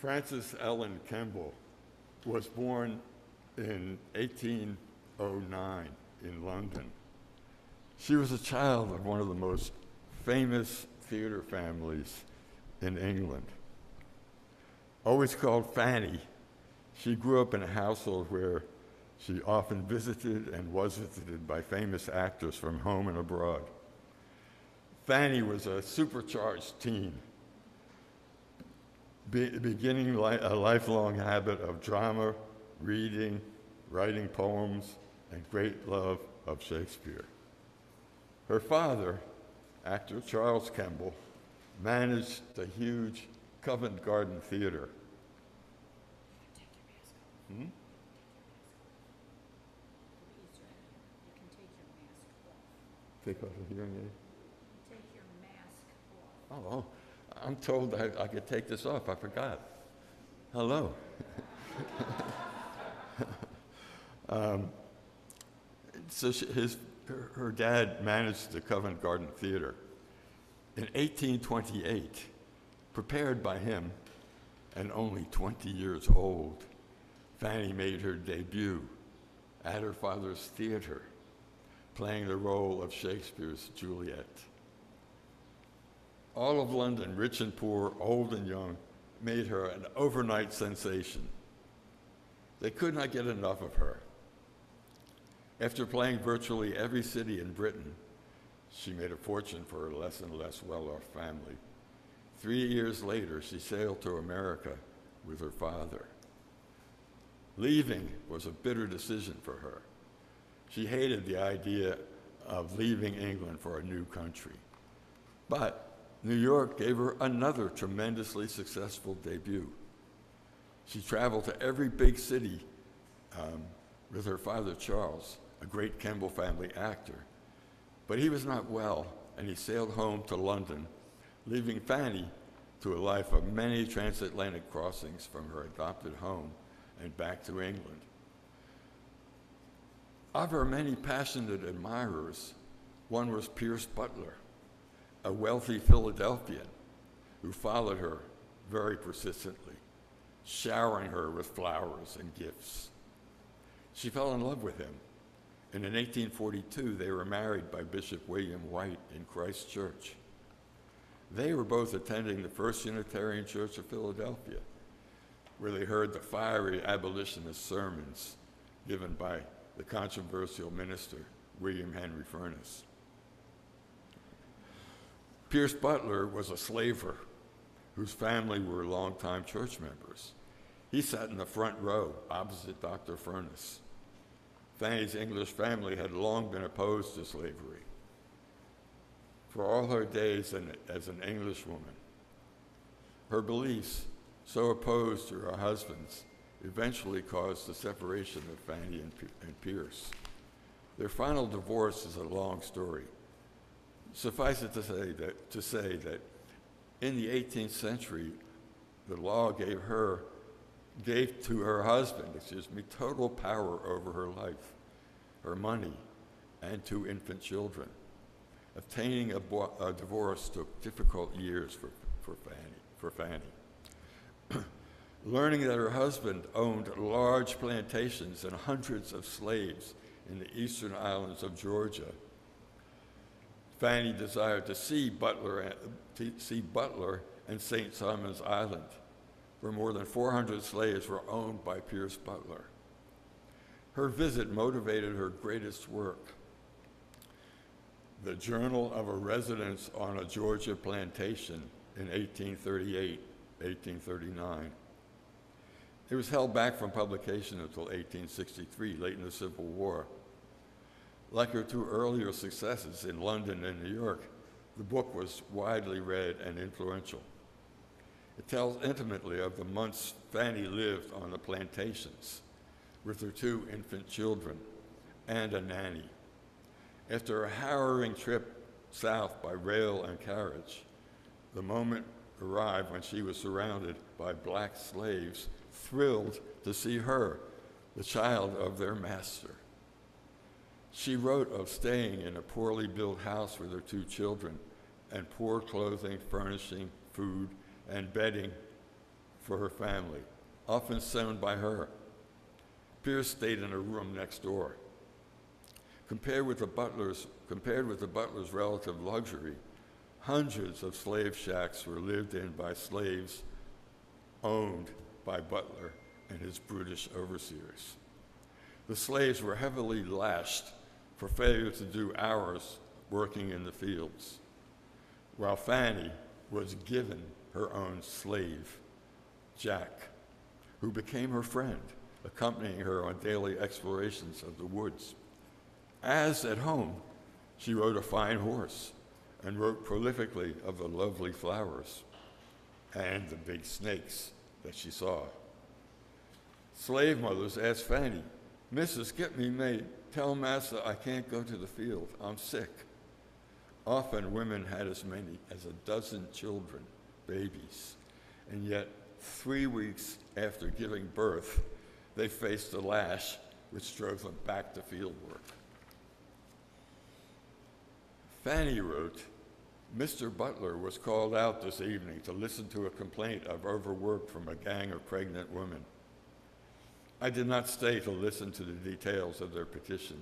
Frances Ellen Kemble was born in 1809 in London. She was a child of one of the most famous theater families in England. Always called Fanny, she grew up in a household where she often visited and was visited by famous actors from home and abroad. Fanny was a supercharged teen, be, beginning li- a lifelong habit of drama, reading, writing poems, and great love of Shakespeare. Her father, actor Charles Kemble, managed the huge Covent Garden Theater. Hmm? Take off the hearing aid? Take your mask off. Oh, oh, I'm told I, I could take this off. I forgot. Hello. um, so she, his, her, her dad managed the Covent Garden Theater. In 1828, prepared by him, and only 20 years old, Fanny made her debut at her father's theater, playing the role of Shakespeare's Juliet. All of London, rich and poor, old and young, made her an overnight sensation. They could not get enough of her. After playing virtually every city in Britain, she made a fortune for her less and less well off family. Three years later, she sailed to America with her father. Leaving was a bitter decision for her. She hated the idea of leaving England for a new country. But New York gave her another tremendously successful debut. She traveled to every big city um, with her father, Charles, a great Kemble family actor. But he was not well, and he sailed home to London, leaving Fanny to a life of many transatlantic crossings from her adopted home and back to England. Of her many passionate admirers, one was Pierce Butler, a wealthy Philadelphian who followed her very persistently, showering her with flowers and gifts. She fell in love with him, and in 1842 they were married by Bishop William White in Christ Church. They were both attending the First Unitarian Church of Philadelphia, where they heard the fiery abolitionist sermons given by the controversial minister William Henry Furness. Pierce Butler was a slaver whose family were longtime church members. He sat in the front row opposite Dr. Furness. Fanny's English family had long been opposed to slavery. For all her days as an Englishwoman, her beliefs, so opposed to her husband's, eventually caused the separation of Fanny and, and Pierce. Their final divorce is a long story. Suffice it to say that, to say that in the 18th century, the law gave her, gave to her husband, excuse me, total power over her life, her money, and two infant children. Obtaining a, a divorce took difficult years for, for Fanny. For Fanny. Learning that her husband owned large plantations and hundreds of slaves in the eastern islands of Georgia, Fanny desired to see Butler, to see Butler and St. Simon's Island, where more than 400 slaves were owned by Pierce Butler. Her visit motivated her greatest work, the Journal of a Residence on a Georgia Plantation in 1838 1839. It was held back from publication until 1863, late in the Civil War. Like her two earlier successes in London and New York, the book was widely read and influential. It tells intimately of the months Fanny lived on the plantations with her two infant children and a nanny. After a harrowing trip south by rail and carriage, the moment arrived when she was surrounded by black slaves, thrilled to see her, the child of their master. She wrote of staying in a poorly built house with her two children and poor clothing, furnishing, food, and bedding for her family, often sewn by her. Pierce stayed in a room next door. Compared with the butler's, compared with the butler's relative luxury, hundreds of slave shacks were lived in by slaves owned by Butler and his brutish overseers. The slaves were heavily lashed for failure to do hours working in the fields, while Fanny was given her own slave, Jack, who became her friend, accompanying her on daily explorations of the woods. As at home, she rode a fine horse and wrote prolifically of the lovely flowers and the big snakes that she saw. Slave mothers asked Fanny, Mrs., get me maid. Tell Massa I can't go to the field. I'm sick. Often women had as many as a dozen children, babies, and yet three weeks after giving birth, they faced a lash which drove them back to field work. Fanny wrote, Mr. Butler was called out this evening to listen to a complaint of overwork from a gang of pregnant women. I did not stay to listen to the details of their petition,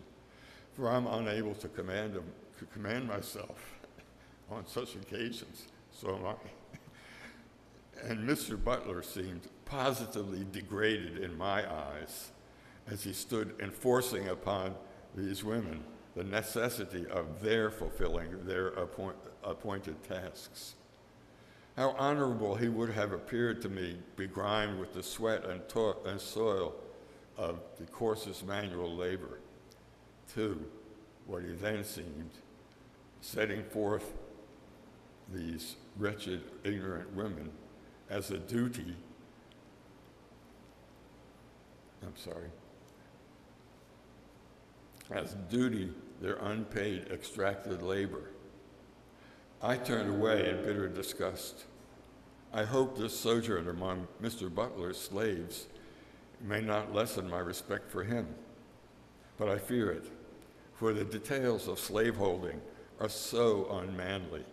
for I'm unable to command, them, to command myself on such occasions, so am I. and Mr. Butler seemed positively degraded in my eyes as he stood enforcing upon these women the necessity of their fulfilling their appoint, appointed tasks. How honorable he would have appeared to me, begrimed with the sweat and, and soil of the coarsest manual labor, to what he then seemed, setting forth these wretched, ignorant women as a duty. I'm sorry. As duty their unpaid extracted labor. I turned away in bitter disgust. I hope this sojourn among Mr. Butler's slaves may not lessen my respect for him, but I fear it, for the details of slaveholding are so unmanly,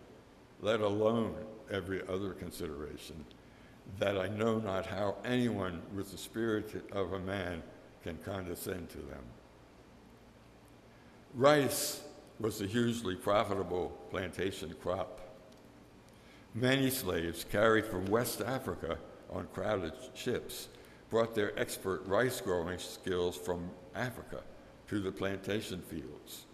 let alone every other consideration, that I know not how anyone with the spirit of a man can condescend to them. Rice was a hugely profitable plantation crop. Many slaves carried from West Africa on crowded ships brought their expert rice growing skills from Africa to the plantation fields.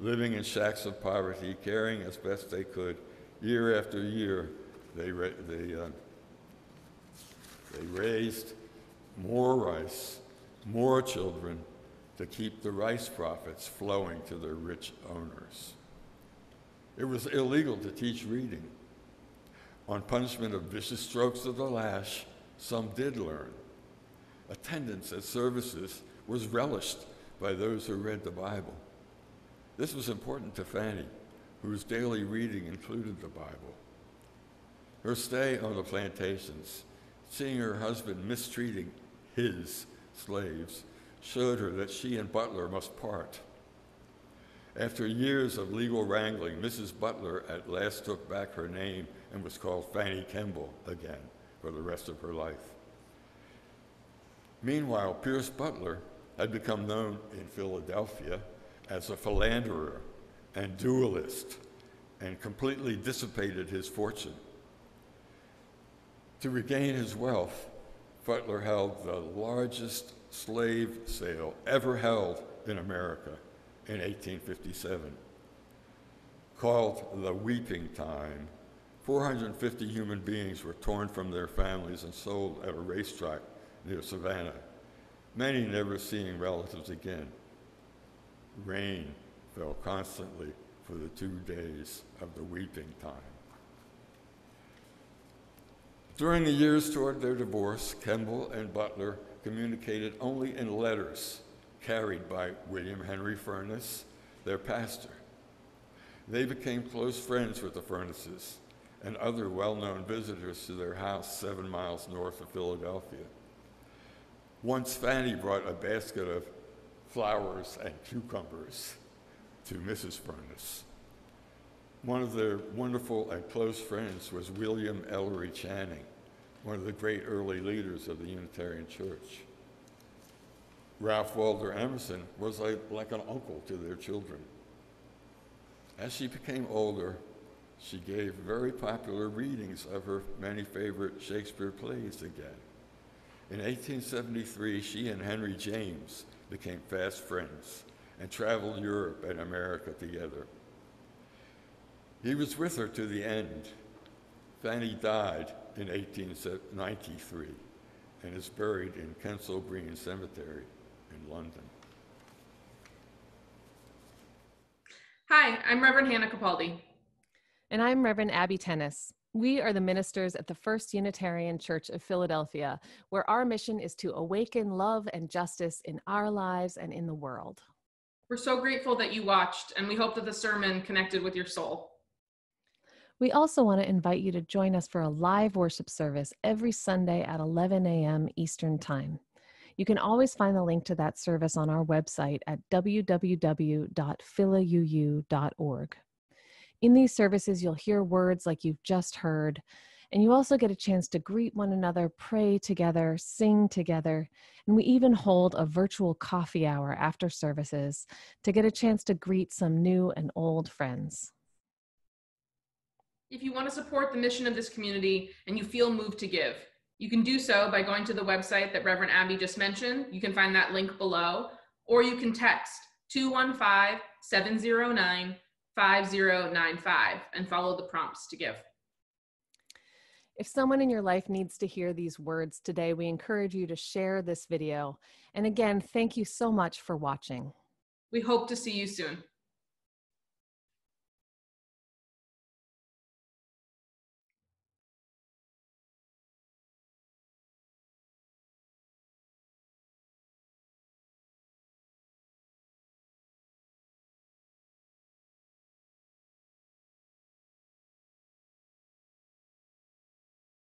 Living in shacks of poverty, caring as best they could, year after year, they, they, uh, they raised more rice, more children, to keep the rice profits flowing to their rich owners. It was illegal to teach reading. On punishment of vicious strokes of the lash, some did learn. Attendance at services was relished by those who read the Bible. This was important to Fanny, whose daily reading included the Bible. Her stay on the plantations, seeing her husband mistreating his slaves, showed her that she and Butler must part. After years of legal wrangling, Mrs. Butler at last took back her name and was called Fanny Kemble again for the rest of her life. Meanwhile, Pierce Butler had become known in Philadelphia as a philanderer and duelist and completely dissipated his fortune. To regain his wealth, Butler held the largest slave sale ever held in America in 1857. Called the Weeping Time, 450 human beings were torn from their families and sold at a racetrack near Savannah, many never seeing relatives again. Rain fell constantly for the two days of the weeping time. During the years toward their divorce, Kemble and Butler communicated only in letters carried by William Henry Furness, their pastor. They became close friends with the Furnesses and other well known visitors to their house seven miles north of Philadelphia. Once Fanny brought a basket of flowers and cucumbers to Mrs. Furness. One of their wonderful and close friends was William Ellery Channing, one of the great early leaders of the Unitarian Church. Ralph Waldo Emerson was like, like an uncle to their children. As she became older, she gave very popular readings of her many favorite Shakespeare plays again. In 1873, she and Henry James became fast friends and traveled Europe and America together. He was with her to the end. Fanny died in 1893 and is buried in Kensal Green Cemetery in London. Hi, I'm Reverend Hannah Capaldi. And I'm Reverend Abby Tennis. We are the ministers at the First Unitarian Church of Philadelphia, where our mission is to awaken love and justice in our lives and in the world. We're so grateful that you watched, and we hope that the sermon connected with your soul. We also want to invite you to join us for a live worship service every Sunday at 11 a.m. Eastern Time. You can always find the link to that service on our website at www.philauu.org. In these services, you'll hear words like you've just heard, and you also get a chance to greet one another, pray together, sing together, and we even hold a virtual coffee hour after services to get a chance to greet some new and old friends. If you want to support the mission of this community and you feel moved to give, you can do so by going to the website that Reverend Abby just mentioned. You can find that link below, or you can text 215 709 5095 and follow the prompts to give. If someone in your life needs to hear these words today, we encourage you to share this video. And again, thank you so much for watching. We hope to see you soon.